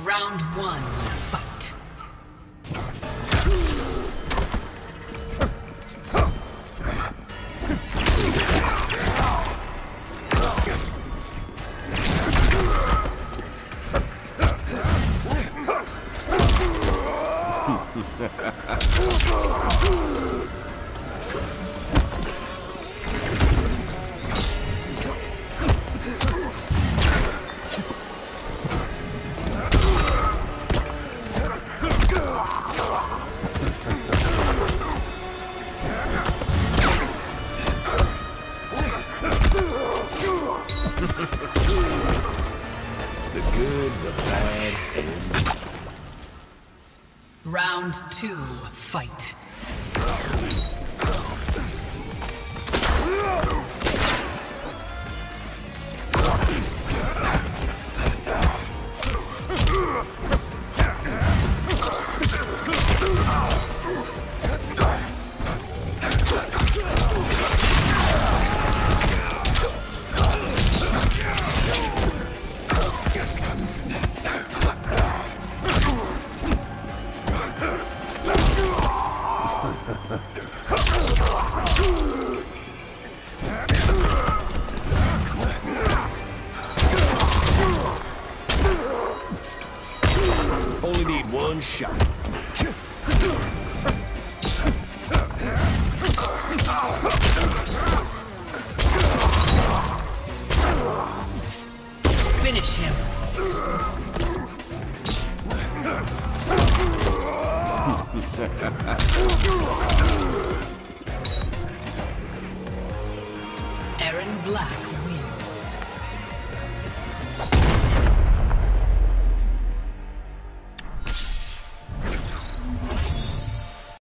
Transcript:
Round one, fight. The good, the bad, and Round two, fight. Only need one shot. Finish him. Erron Black